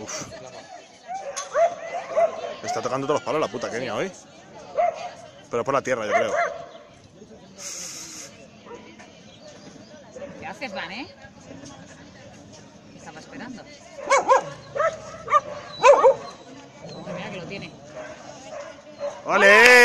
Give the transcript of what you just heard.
Uf. Está tocando todos los palos la puta Kenia hoy. Pero por la tierra, yo creo. ¿Qué haces, Van, eh? Estaba esperando? Oh, mira que lo tiene. ¡Ole!